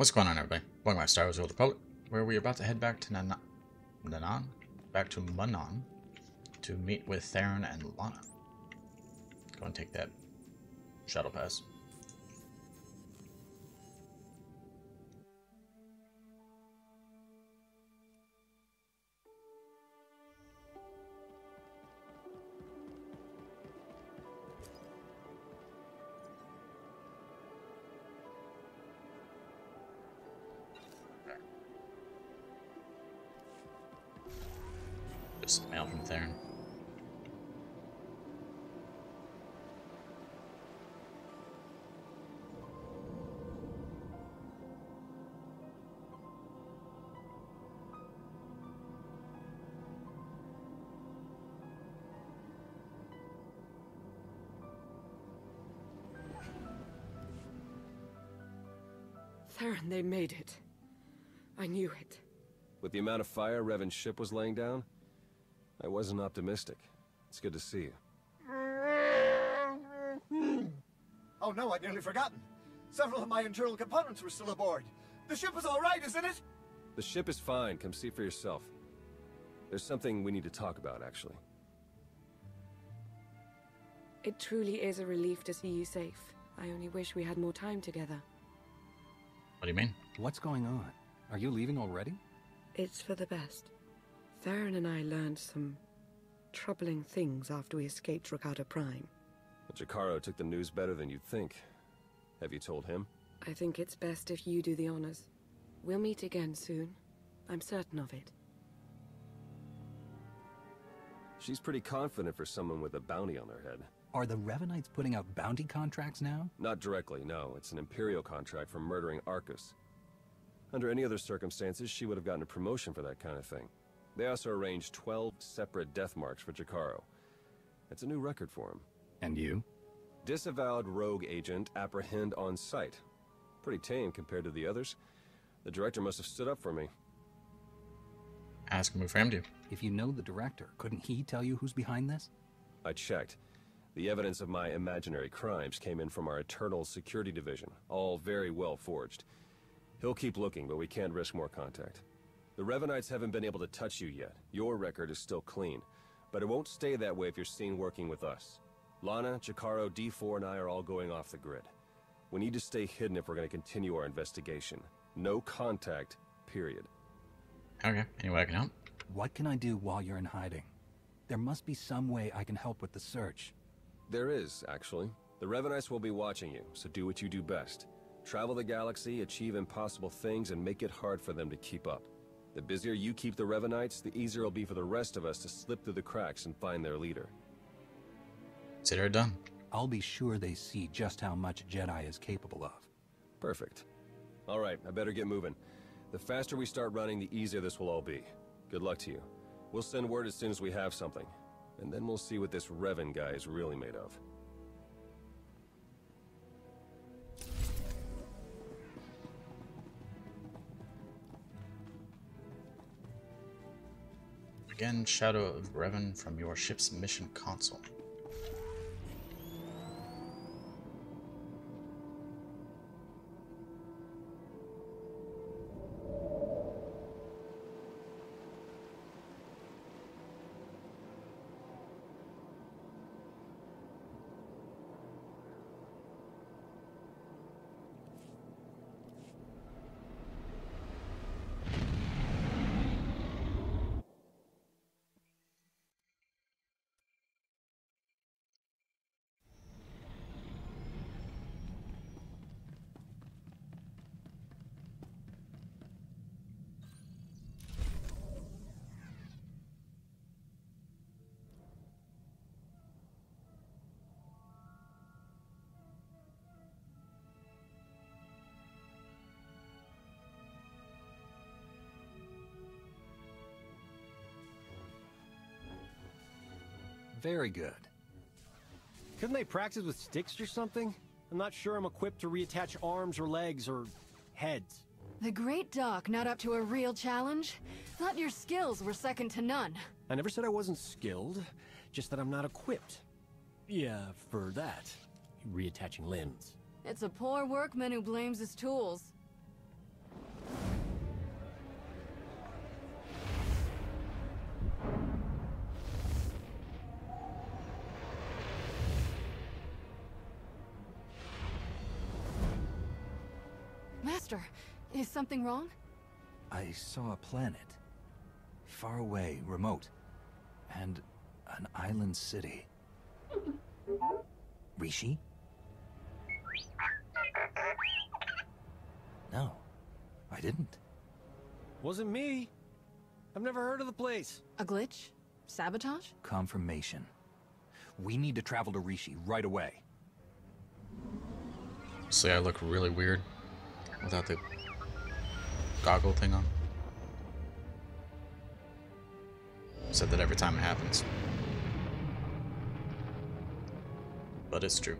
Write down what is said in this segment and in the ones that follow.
What's going on, everybody? Welcome back to Star Wars Old Republic, where we're about to head back to Nan Nanan? Back to Manaan to meet with Theron and Lana. Go and take that shuttle pass. Theron, they made it. I knew it. With the amount of fire Revan's ship was laying down, I wasn't optimistic. It's good to see you. Oh no, I'd nearly forgotten. Several of my internal components were still aboard. The ship is all right, isn't it? The ship is fine. Come see for yourself. There's something we need to talk about, actually. It truly is a relief to see you safe. I only wish we had more time together. What do you mean? What's going on? Are you leaving already? It's for the best. Theron and I learned some troubling things after we escaped Rakata Prime. Jakarro took the news better than you'd think. Have you told him? I think it's best if you do the honors. We'll meet again soon. I'm certain of it. She's pretty confident for someone with a bounty on her head. Are the Revanites putting out bounty contracts now? Not directly, no. It's an Imperial contract for murdering Arkous. Under any other circumstances, she would have gotten a promotion for that kind of thing. They also arranged 12 separate death marks for Jakarro. It's a new record for him. And you? Disavowed rogue agent apprehend on sight. Pretty tame compared to the others. The director must have stood up for me. Ask him who framed you. If you know the director, couldn't he tell you who's behind this? I checked. The evidence of my imaginary crimes came in from our Eternal Security Division, all very well forged. He'll keep looking, but we can't risk more contact. The Revanites haven't been able to touch you yet. Your record is still clean. But it won't stay that way if you're seen working with us. Lana, Jakarro, D4, and I are all going off the grid. We need to stay hidden if we're going to continue our investigation. No contact, period. Okay, any way I can help? What can I do while you're in hiding? There must be some way I can help with the search. There is, actually. The Revanites will be watching you, so do what you do best. Travel the galaxy, achieve impossible things, and make it hard for them to keep up. The busier you keep the Revanites, the easier it'll be for the rest of us to slip through the cracks and find their leader. Consider it done. I'll be sure they see just how much Jedi is capable of. Perfect. All right, I better get moving. The faster we start running, the easier this will all be. Good luck to you. We'll send word as soon as we have something. And then we'll see what this Revan guy is really made of. Again, Shadow of Revan from your ship's mission console. Very good. Couldn't they practice with sticks or something? I'm not sure I'm equipped to reattach arms or legs or heads. The Great Doc not up to a real challenge? Thought your skills were second to none. I never said I wasn't skilled, just that I'm not equipped. Yeah, for that. Reattaching limbs. It's a poor workman who blames his tools. Something wrong? I saw a planet. Far away, remote. And an island city. Rishi? No, I didn't. Wasn't me. I've never heard of the place. A glitch? Sabotage? Confirmation. We need to travel to Rishi right away. See, I look really weird without the goggle thing on. Said that every time it happens. But it's true.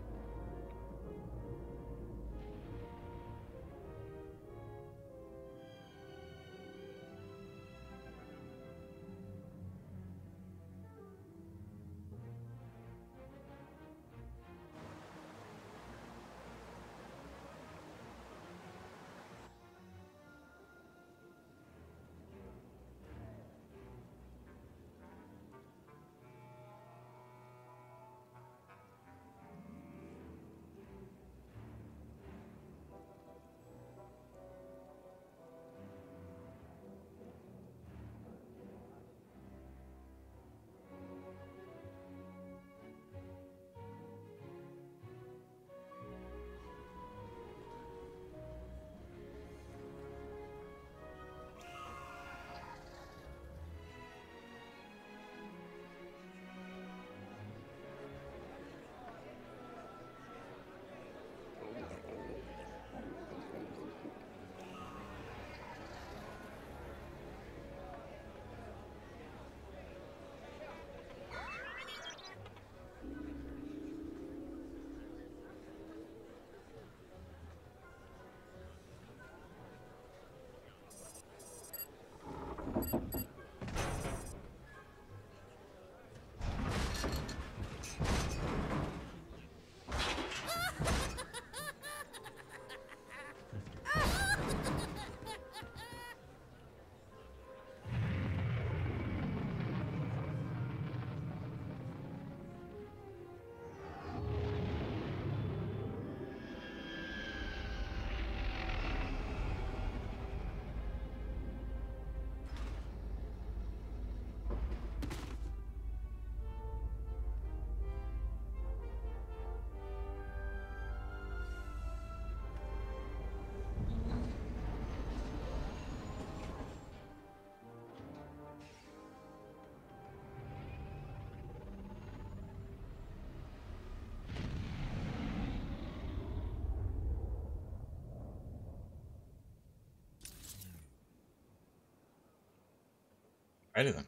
Righty then.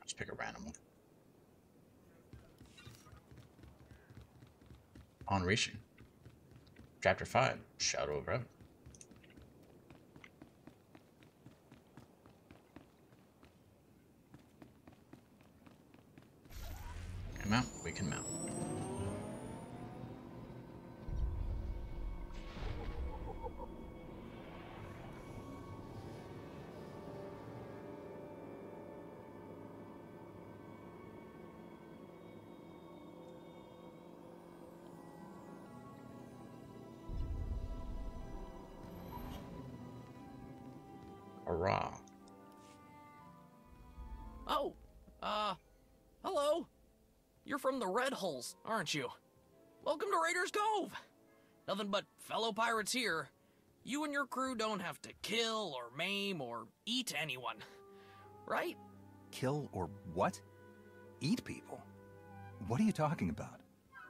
Let's pick a random one. On Rishi. Chapter 5, Shadow of Revan. Hurrah. Oh, uh, hello. You're from the Red Hulls, aren't you? Welcome to Raiders Cove. Nothing but fellow pirates here. You and your crew don't have to kill or maim or eat anyone. Right? Kill or what? Eat people? What are you talking about?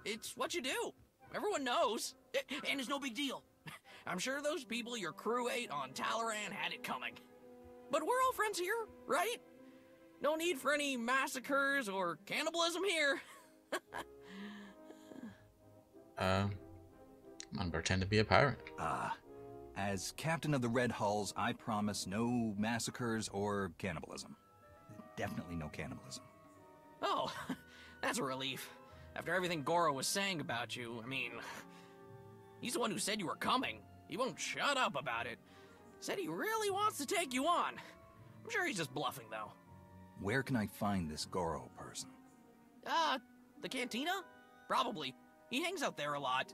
It's what you do. Everyone knows. And it's no big deal. I'm sure those people your crew ate on Talaran had it coming. But we're all friends here, right? No need for any massacres or cannibalism here. Uh, I'm gonna pretend to be a pirate. Ah. As captain of the Red Hulls, I promise no massacres or cannibalism. Definitely no cannibalism. Oh, that's a relief. After everything Goro was saying about you, I mean, he's the one who said you were coming. He won't shut up about it. Said he really wants to take you on. I'm sure he's just bluffing, though. Where can I find this Goro person? Uh, the cantina? Probably. He hangs out there a lot.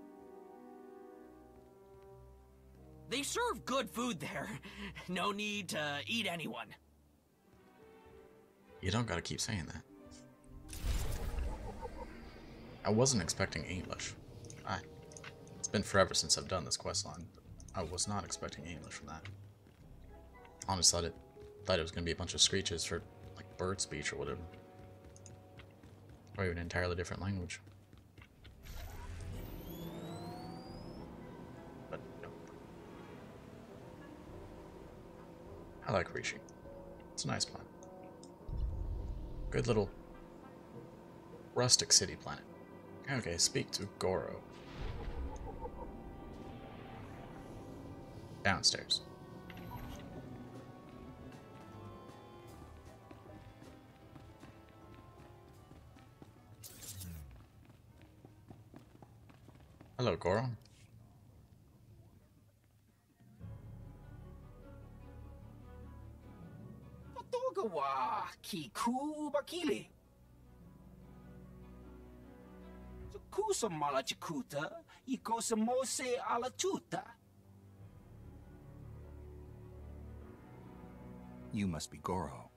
They serve good food there. No need to eat anyone. You don't gotta keep saying that. I wasn't expecting English. I, it's been forever since I've done this quest line. I was not expecting English from that. Honestly, thought it, thought it was gonna be a bunch of screeches for like bird speech or whatever, or even an entirely different language. But nope. I like Rishi. It's a nice planet. Good little rustic city planet. Okay, speak to Goro. Downstairs. Hello, Goro. Toga wa kiku bakili. Kusa mala chikuta, ikosa mose You must be Goro.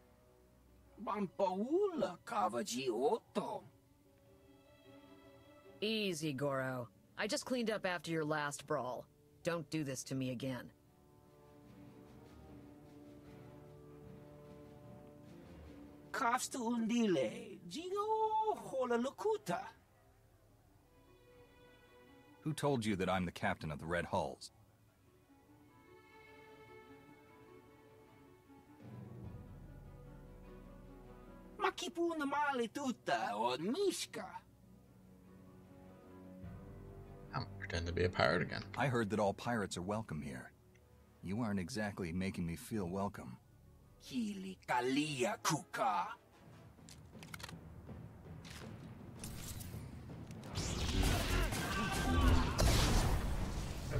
Bampaula kavaji oto. Easy, Goro. I just cleaned up after your last brawl. Don't do this to me again. Kafsta undile, jigo hola lukuta. Who told you that I'm the captain of the Red Hulls? Makipuna mali tuta o mishka. I'm pretending to be a pirate again. I heard that all pirates are welcome here. You aren't exactly making me feel welcome. Kili kalia kuka.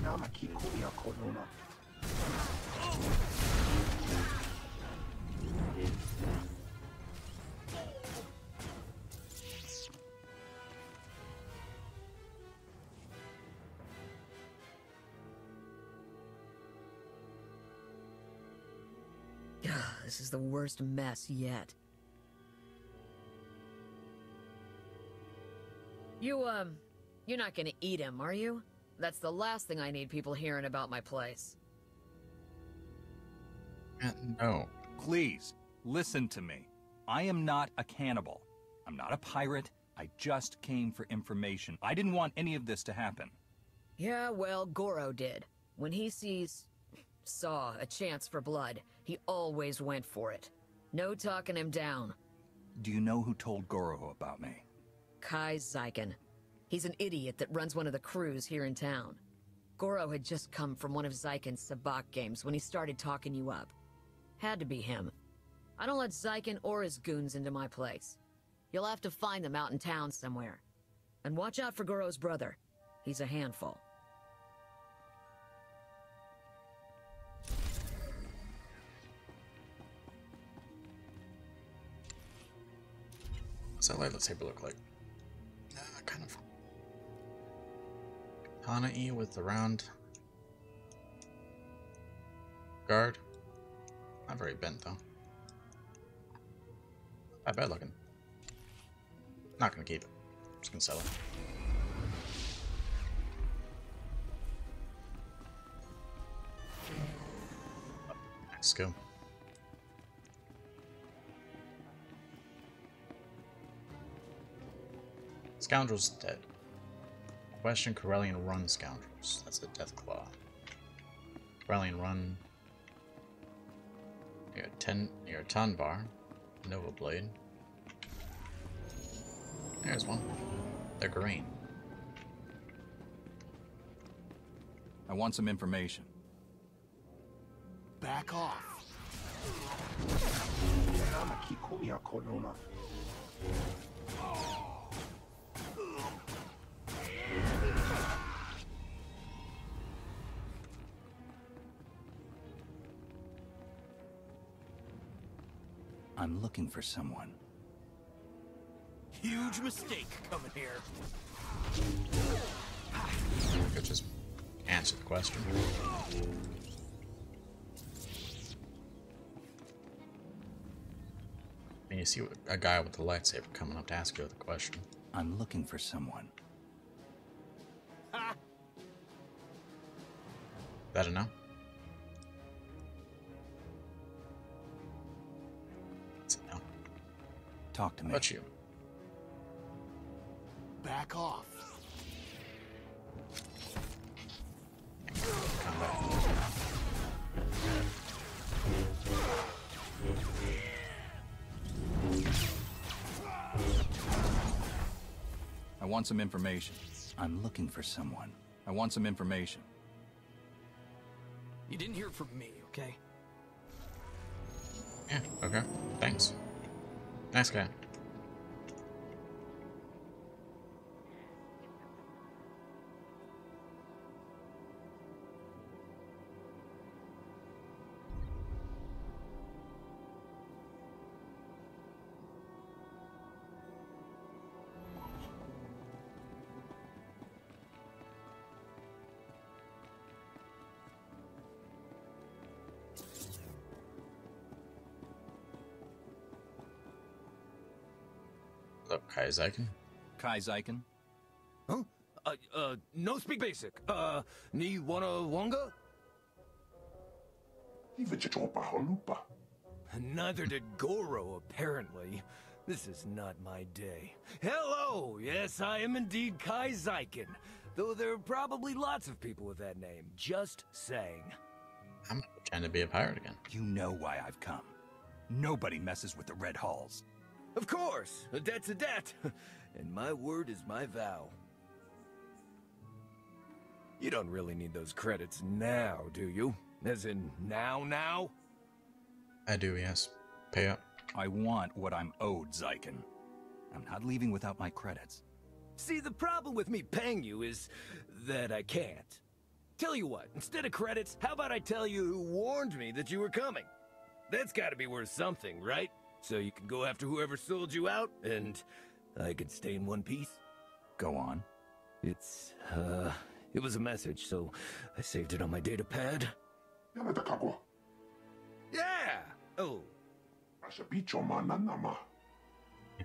Nama kikuya konuna. This is the worst mess yet. You, um, you're not gonna eat him, are you? That's the last thing I need people hearing about my place. Uh, no. Please, listen to me. I am not a cannibal. I'm not a pirate. I just came for information. I didn't want any of this to happen. Yeah, well, Goro did. When he sees... saw a chance for blood, he always went for it. No talking him down. Do you know who told Goro about me? Kai Zykken. He's an idiot that runs one of the crews here in town. Goro had just come from one of Zykken's sabacc games when he started talking you up. Had to be him. I don't let Zykken or his goons into my place. You'll have to find them out in town somewhere. And watch out for Goro's brother. He's a handful. That light lightsaber look like? Uh, kind of. Hana-e with the round guard. Not very bent though. Not bad looking. Not gonna keep it. Just gonna sell it. Let's go. Scoundrels dead. Question Corellian Run Scoundrels. That's a Death Claw. Corellian Run. You got ten your Tanvar. Nova Blade. There's one. They're green. I want some information. Back off. I'm looking for someone. Huge mistake coming here. I Could just answer the question. And you see a guy with the lightsaber coming up to ask you the question. I'm looking for someone. That a no? Talk to me. about you? Back off. Combat. I want some information. I'm looking for someone. I want some information. You didn't hear it from me, okay? Yeah, okay. Thanks. Nice guy. Look, Kai Zykken. Kai Zykken? Huh? Uh, uh, no speak basic. Uh, ni wanna wonga? Neither did Goro, apparently. This is not my day. Hello! Yes, I am indeed Kai Zykken. Though there are probably lots of people with that name. Just saying. I'm trying to be a pirate again. You know why I've come. Nobody messes with the Red Hulls. Of course! A debt's a debt. and my word is my vow. You don't really need those credits now, do you? As in, now, now? I do, yes. Pay up. I want what I'm owed, Zykken. I'm not leaving without my credits. See, the problem with me paying you is that I can't. Tell you what, instead of credits, how about I tell you who warned me that you were coming? That's gotta be worth something, right? So you can go after whoever sold you out, and I can stay in one piece? Go on. It's, uh, it was a message, so I saved it on my data pad. Yeah! Oh, I should beat your mananama.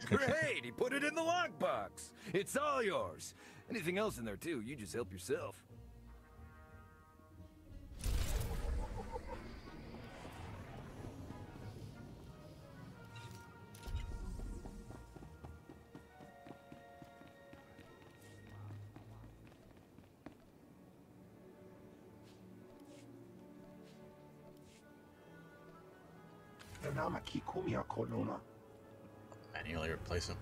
great! He put it in the lockbox! It's all yours! Anything else in there, too, you just help yourself. Manually replace him.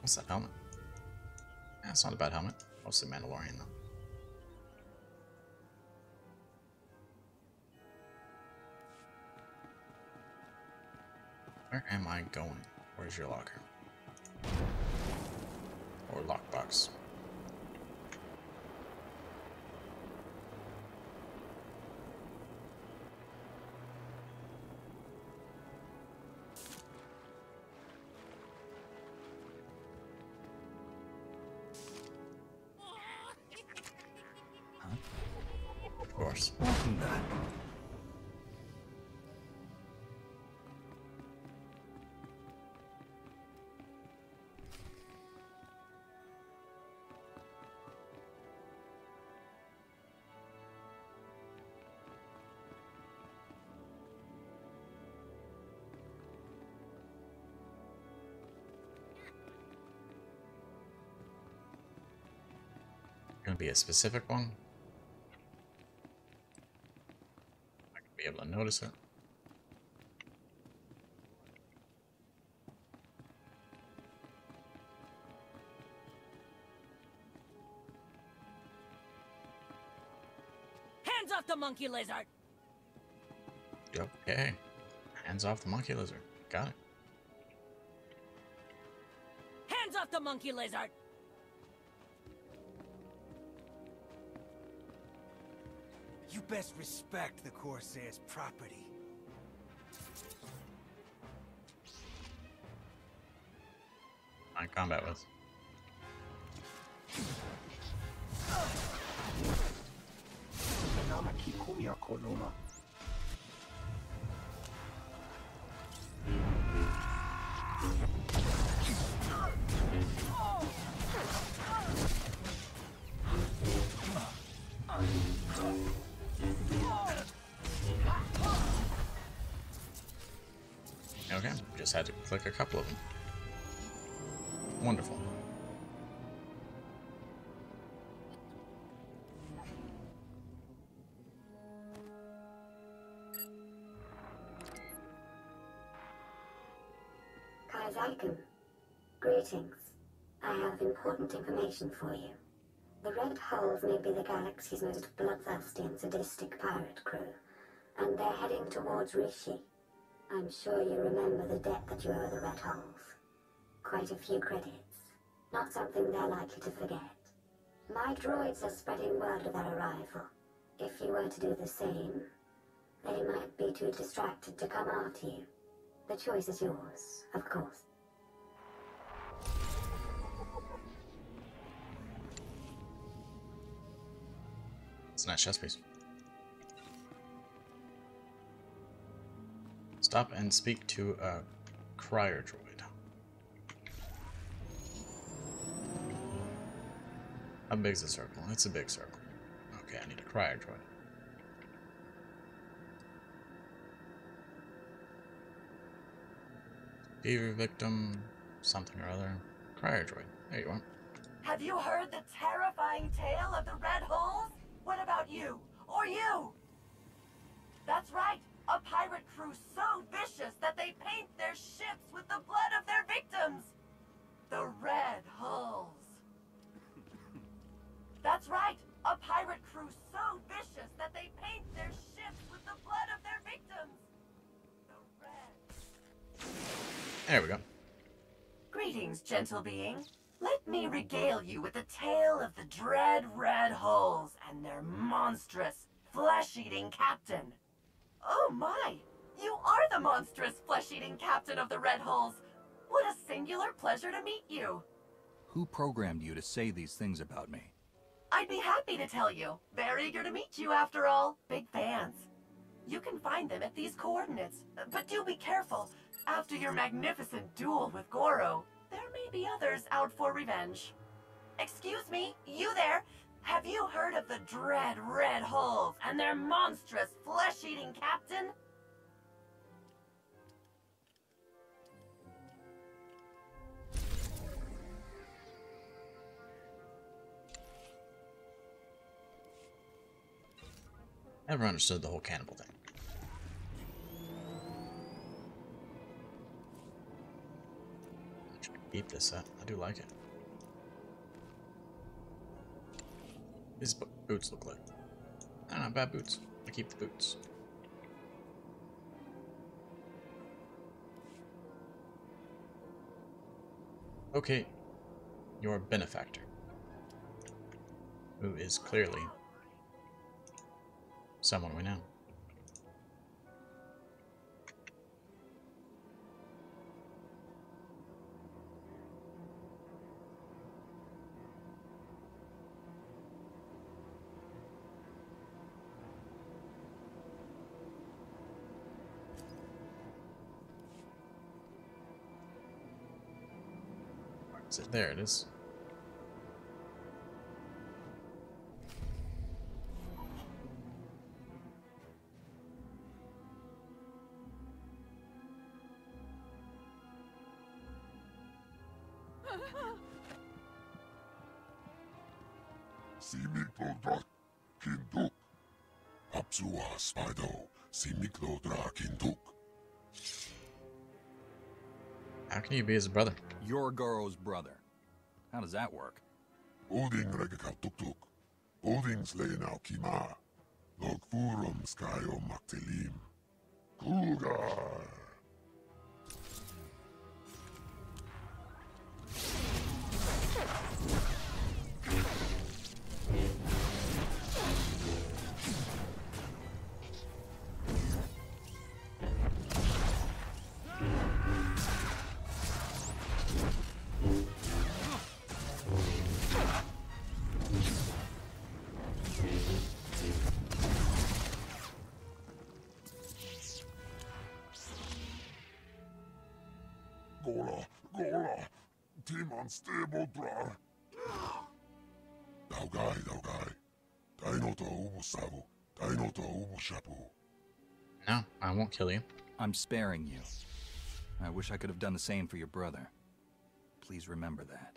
What's that helmet? It's not a bad helmet. Mostly Mandalorian though. Where am I going? Where's your locker? Or lockbox? Gonna be a specific one. I could be able to notice it. Hands off the monkey lizard! Okay. Hands off the monkey lizard. Got it. Hands off the monkey lizard! You best respect the Corsair's property. My combat with. Just had to click a couple of them. Wonderful. Kai Zykken, greetings. I have important information for you. The Red Hulls may be the galaxy's most bloodthirsty and sadistic pirate crew, and they're heading towards Rishi. I'm sure you remember the debt that you owe the Red Hulls. Quite a few credits. Not something they're likely to forget. My droids are spreading word of their arrival. If you were to do the same, they might be too distracted to come after you. The choice is yours, of course. It's a nice chess piece. Stop and speak to a crier droid. How big is the circle? It's a big circle. Okay, I need a crier droid. Beaver victim, something or other. Crier droid. There you are. Have you heard the terrifying tale of the Red Hulls? What about you? Or you? That's right. A pirate crew so vicious that they paint their ships with the blood of their victims. The Red Hulls. That's right. A pirate crew so vicious that they paint their ships with the blood of their victims. The Red. There we go. Greetings, gentle being. Let me regale you with the tale of the dread Red Hulls and their monstrous, flesh-eating captain. Oh my! You are the monstrous, flesh-eating captain of the Red Hulls. What a singular pleasure to meet you. Who programmed you to say these things about me? I'd be happy to tell you. Very eager to meet you, after all. Big fans. You can find them at these coordinates. But do be careful. After your magnificent duel with Goro, there may be others out for revenge. Excuse me, you there? Have you heard of the dread Red Hulls and their monstrous flesh-eating captain? Never understood the whole cannibal thing. Keep this set. I do like it. These boots look like. Ah, not bad boots. I keep the boots. Okay, your benefactor, who is clearly someone we know. Is it? There it is. Simiklodra kinduk. Apsua spido. Simiklodra kinduk. How can you be his brother? You're Goro's brother. How does that work? Oding tuk-tuk. Kima. Skyo maktelim. Timan Stebodrar. Daugai, Daugai, Dainoto Ubusabu, Dainoto Ubushapu. No, I won't kill you. I'm sparing you. I wish I could have done the same for your brother. Please remember that.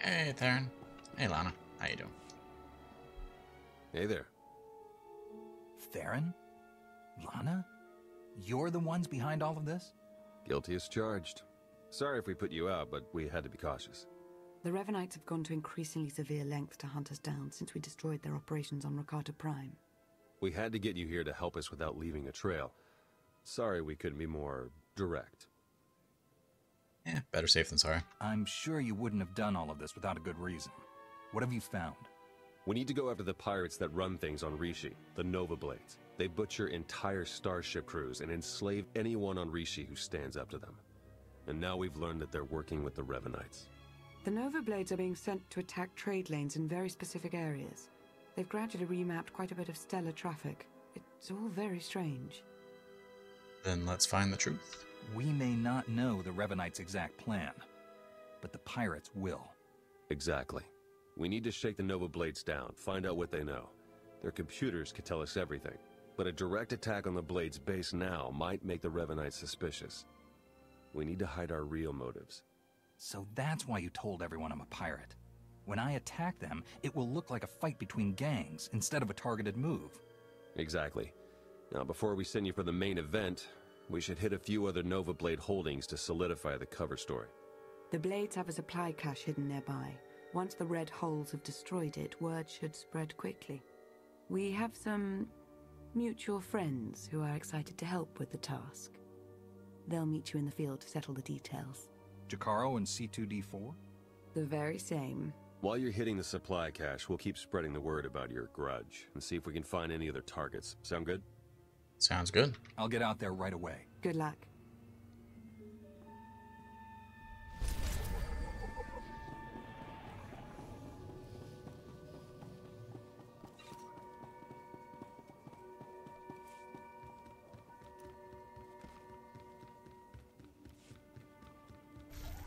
Hey, Theron. Hey, Lana. How you doing? Hey there. Theron? Lana? You're the ones behind all of this? Guilty as charged. Sorry if we put you out, but we had to be cautious. The Revanites have gone to increasingly severe lengths to hunt us down since we destroyed their operations on Rakata Prime. We had to get you here to help us without leaving a trail. Sorry we couldn't be more direct. Yeah, better safe than sorry. I'm sure you wouldn't have done all of this without a good reason. What have you found? We need to go after the pirates that run things on Rishi, the Nova Blades. They butcher entire starship crews and enslave anyone on Rishi who stands up to them. And now we've learned that they're working with the Revanites. The Nova Blades are being sent to attack trade lanes in very specific areas. They've gradually remapped quite a bit of stellar traffic. It's all very strange. Then let's find the truth. We may not know the Revanites' exact plan, but the pirates will. Exactly. We need to shake the Nova Blades down, find out what they know. Their computers could tell us everything, but a direct attack on the Blades base now might make the Revanites suspicious. We need to hide our real motives. So that's why you told everyone I'm a pirate. When I attack them, it will look like a fight between gangs instead of a targeted move. Exactly. Now, before we send you for the main event, we should hit a few other Nova Blade holdings to solidify the cover story. The Blades have a supply cache hidden nearby. Once the Red Hulls have destroyed it, word should spread quickly. We have some mutual friends who are excited to help with the task. They'll meet you in the field to settle the details. Jakarro and C2D4? The very same. While you're hitting the supply cache, we'll keep spreading the word about your grudge and see if we can find any other targets. Sound good? Sounds good. I'll get out there right away. Good luck.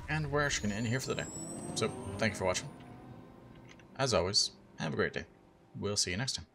And we're actually going to end here for the day. So, thank you for watching. As always, have a great day. We'll see you next time.